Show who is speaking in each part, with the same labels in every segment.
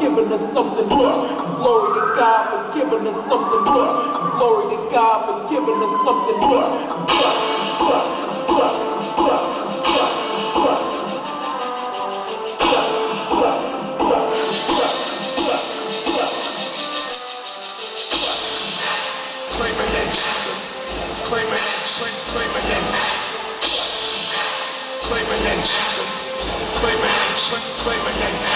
Speaker 1: giving us something good. Glory to God for giving us something good. Glory to God for giving us something good.
Speaker 2: Claim my name, Jesus. Claim my name, claim, claim my name. Claim my name, Jesus. Claim my name, claim, claim my name.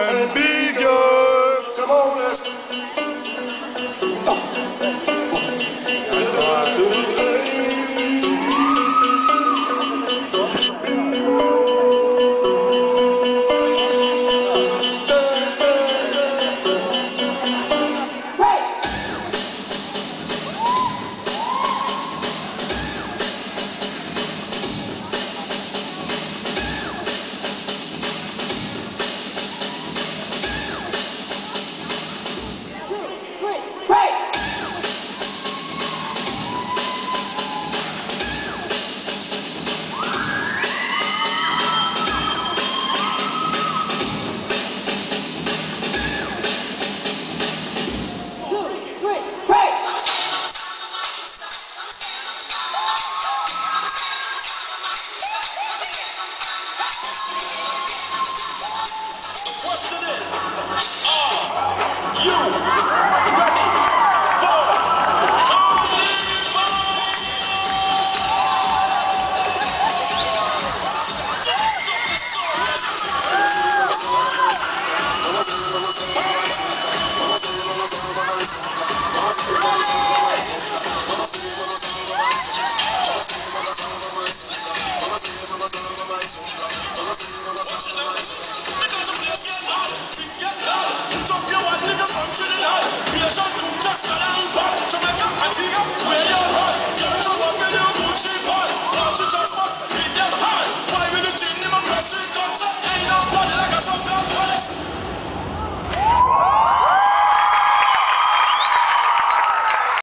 Speaker 3: And bigger. Come on, let's. Oh.
Speaker 2: get go!